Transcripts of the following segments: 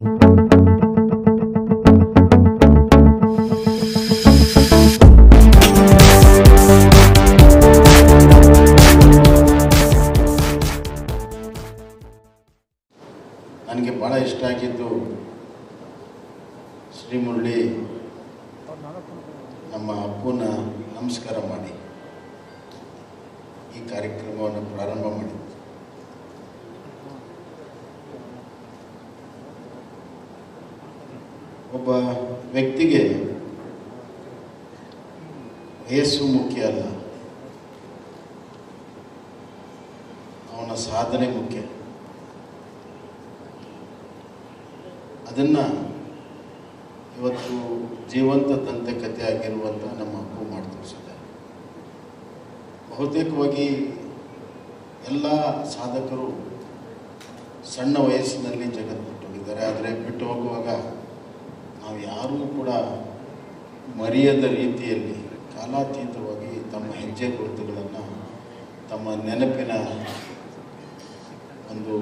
ನನಗೆ ಭಾಳ ಇಷ್ಟ ಆಗಿದ್ದು ಶ್ರೀಮುರಳಿ ನಮ್ಮ ಅಪ್ಪನ ನಮಸ್ಕಾರ ಮಾಡಿ. ಈ ಕಾರ್ಯಕ್ರಮವನ್ನು ಪ್ರಾರಂಭ ಮಾಡಿದ್ದು ಒಬ್ಬ ವ್ಯಕ್ತಿಗೆ ವಯಸ್ಸು ಮುಖ್ಯ ಅಲ್ಲ. ಅವನ ಸಾಧನೆ ಮುಖ್ಯ. ಅದನ್ನು ಇವತ್ತು ಜೀವಂತ ದಂತಕಥೆ ಆಗಿರುವಂಥ ನಮ್ಮ ಅಪ್ಪು ಬಹುತೇಕವಾಗಿ ಎಲ್ಲ ಸಾಧಕರು ಸಣ್ಣ ವಯಸ್ಸಿನಲ್ಲಿ ಜಗತ್ತು ಬಿಟ್ಟು ಹೋಗಿದ್ದಾರೆ. ಆದರೆ ಬಿಟ್ಟು ಹೋಗುವಾಗ ನಾವು ಯಾರೂ ಕೂಡ ಮರೆಯದ ರೀತಿಯಲ್ಲಿ ಕಾಲಾತೀತವಾಗಿ ತಮ್ಮ ಹೆಜ್ಜೆ ಗುರುತುಗಳನ್ನು ತಮ್ಮ ನೆನಪಿನ ಒಂದು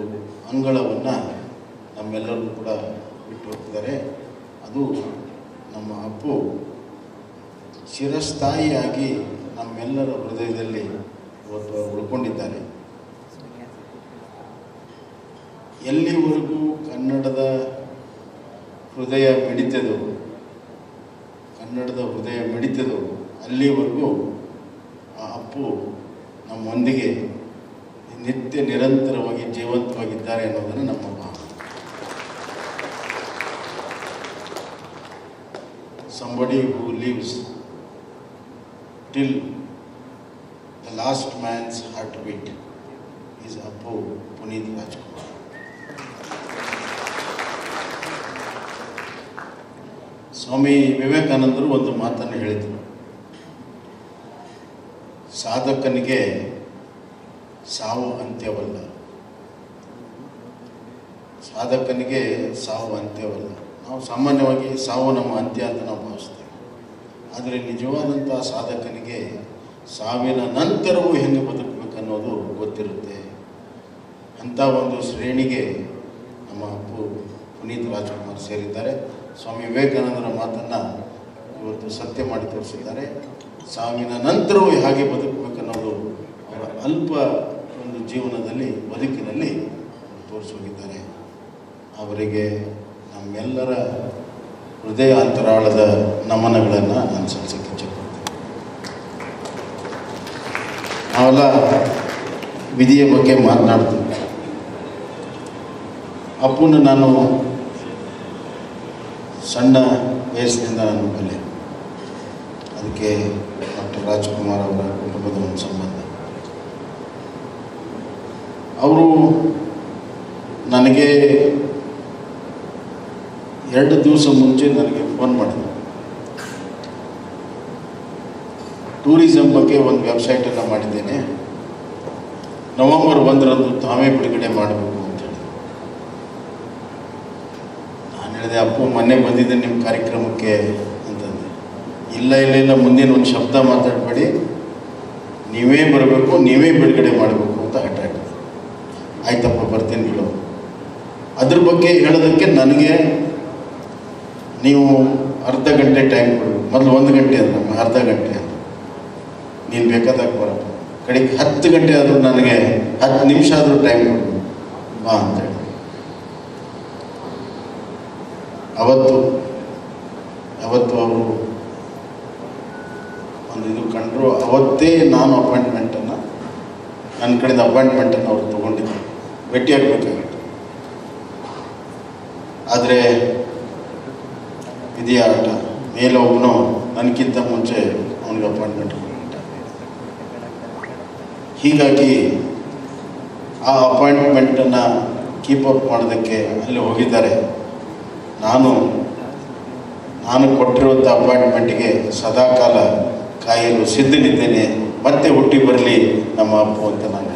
ಅಂಗಳವನ್ನು ನಮ್ಮೆಲ್ಲರೂ ಕೂಡ ಬಿಟ್ಟು ಹೋಗ್ತಾರೆ ಅದು ನಮ್ಮ ಅಪ್ಪು ಶಿರಸ್ಥಾಯಿಯಾಗಿ ನಮ್ಮೆಲ್ಲರ ಹೃದಯದಲ್ಲಿ ಇವತ್ತು ಉಳ್ಕೊಂಡಿದ್ದಾರೆ. ಎಲ್ಲಿವರೆಗೂ ಕನ್ನಡದ ಹೃದಯ ಮಿಡಿತದೋ. ಕನ್ನಡದ ಹೃದಯ ಮಿಡಿತದೋ. ಅಲ್ಲಿವರೆಗೂ ಆ ಅಪ್ಪು ನಮ್ಮೊಂದಿಗೆ ನಿತ್ಯ ನಿರಂತರವಾಗಿ ಜೀವಂತವಾಗಿದ್ದಾರೆ ಅನ್ನೋದನ್ನು ನಮ್ಮ ಭಾವನೆ. Who who till the last man's heartbeat is Appu Puneeth Rajkumar. Swami ವಿವೇಕಾನಂದರು ಒಂದು ಮಾತನ್ನು ಹೇಳಿದರು. ಸಾಧಕನಿಗೆ ಸಾವು ಅಂತ್ಯವಲ್ಲ. ಸಾಧಕನಿಗೆ ಸಾವು ಅಂತ್ಯವಲ್ಲ. ನಾವು ಸಾಮಾನ್ಯವಾಗಿ ಸಾವು ನಮ್ಮ ಅಂತ್ಯ ಅಂತ ನಾವು ಭಾವಿಸ್ತೇವೆ. ಆದರೆ ನಿಜವಾದಂಥ ಸಾಧಕನಿಗೆ ಸಾವಿನ ನಂತರವೂ ಹೆಂಗೆ ಬದುಕಬೇಕನ್ನೋದು ಗೊತ್ತಿರುತ್ತೆ. ಅಂಥ ಒಂದು ಶ್ರೇಣಿಗೆ ನಮ್ಮ ಪು, ಪುನೀತ್ ರಾಜ್ಕುಮಾರ್ ಸೇರಿದ್ದಾರೆ. ಸ್ವಾಮಿ ವಿವೇಕಾನಂದರ ಮಾತನ್ನು ಇವತ್ತು ಸತ್ಯ ಮಾಡಿ ತೋರಿಸಿದ್ದಾರೆ. ಸಾವಿನ ನಂತರವೂ ಹೇಗೆ ಬದುಕಬೇಕನ್ನೋದು ಅವರ ಅಲ್ಪ ಒಂದು ಜೀವನದಲ್ಲಿ, ಬದುಕಿನಲ್ಲಿ ತೋರಿಸೋಗಿದ್ದಾರೆ. ಅವರಿಗೆ ನಮ್ಮೆಲ್ಲರ ಹೃದಯ ಅಂತರಾಳದ ನಮನಗಳನ್ನು ನಾನು ಸಲ್ಲಿಸೋಕ್ಕೆ ನಾವೆಲ್ಲ ವಿಧಿಯ ಬಗ್ಗೆ ಮಾತನಾಡ್ತೀವಿ. ಅಪ್ಪನ ನಾನು ಸಣ್ಣ ವಯಸ್ಸಿನಿಂದ ನಾನು ಬಲ್ಲೆ ಅದಕ್ಕೆ ಡಾಕ್ಟರ್ ರಾಜ್ಕುಮಾರ್ ಅವರ ಕುಟುಂಬದ ಒಂದು ಸಂಬಂಧ. ಅವರು ನನಗೆ ಎರಡು ದಿವಸ ಮುಂಚೆ ನನಗೆ ಫೋನ್ ಮಾಡಿದ್ರು. ಟೂರಿಸಮ್ ಬಗ್ಗೆ ಒಂದು ವೆಬ್ಸೈಟನ್ನು ಮಾಡಿದ್ದೇನೆ. ನವಂಬರ್ ಒಂದರಂದು ತಾವೇ ಬಿಡುಗಡೆ ಮಾಡಬೇಕು ಅಂತ ಹೇಳಿ ನಾನು ಹೇಳಿದೆ, ಅಪ್ಪು, ಮೊನ್ನೆ ಬಂದಿದ್ದೆ ನಿಮ್ಮ ಕಾರ್ಯಕ್ರಮಕ್ಕೆ ಅಂತಂದೆ. ಇಲ್ಲ ಇಲ್ಲ ಇಲ್ಲ, ಮುಂದಿನ ಒಂದು ಶಬ್ದ ಮಾತಾಡಬೇಡಿ. ನೀವೇ ಬರಬೇಕು, ನೀವೇ ಬಿಡುಗಡೆ ಮಾಡಬೇಕು ಅಂತ ಹಠ ಹಿಡಿದೆ ಆಯ್ತಪ್ಪ, ಬರ್ತೀನಿ ಬಿಡು. ಅದ್ರ ಬಗ್ಗೆ ಹೇಳೋದಕ್ಕೆ ನನಗೆ ನೀವು ಅರ್ಧ ಗಂಟೆ ಟೈಮ್ ಕೊಡಬೇಕು ಮೊದಲು ಒಂದು ಗಂಟೆ ಅಂತ ಅರ್ಧ ಗಂಟೆ ಅಂತ ನೀನು ಬೇಕಾದಾಗ ಬರಪ್ಪ. ಕಡೆಗೆ ಹತ್ತು ಗಂಟೆ ಆದರೂ ನನಗೆ ಹತ್ತು ನಿಮಿಷ ಆದರೂ ಟೈಮ್ ಕೊಡಬೇಕು ಬಾ ಅಂತೇಳಿ ಅವತ್ತು ಅವತ್ತು ಅವರು ಒಂದು ಇದು ಕಂಡರು, ಅವತ್ತೇ ನಾನು ಅಪಾಯಿಂಟ್ಮೆಂಟನ್ನು ನನ್ನ ಕಡೆಯಿಂದ ಅಪಾಯಿಂಟ್ಮೆಂಟನ್ನು ಅವರು ತೊಗೊಂಡಿದ್ದರು ಭೇಟಿಯಾಗಬೇಕಾಗಿತ್ತು ಆದರೆ ಇದೆಯಾ ಆಟ? ಮೇಲೆ ಒಬ್ಬನು ನನಗಿಂತ ಮುಂಚೆ ಅವನಿಗೆ ಅಪಾಯಿಂಟ್ಮೆಂಟ್ ಹೀಗಾಗಿ ಆ ಅಪಾಯಿಂಟ್ಮೆಂಟನ್ನು ಅಪ್ ಮಾಡೋದಕ್ಕೆ ಅಲ್ಲಿ ಹೋಗಿದ್ದಾರೆ. ನಾನು ನಾನು ಕೊಟ್ಟಿರುವಂಥ ಅಪಾಯಿಂಟ್ಮೆಂಟ್ಗೆ ಸದಾಕಾಲ ಕಾಯಲು ಸಿದ್ಧನಿದ್ದೇನೆ. ಮತ್ತೆ ಹುಟ್ಟಿ ಬರಲಿ ನಮ್ಮ ಅಪ್ಪು ಅಂತ ನಾನು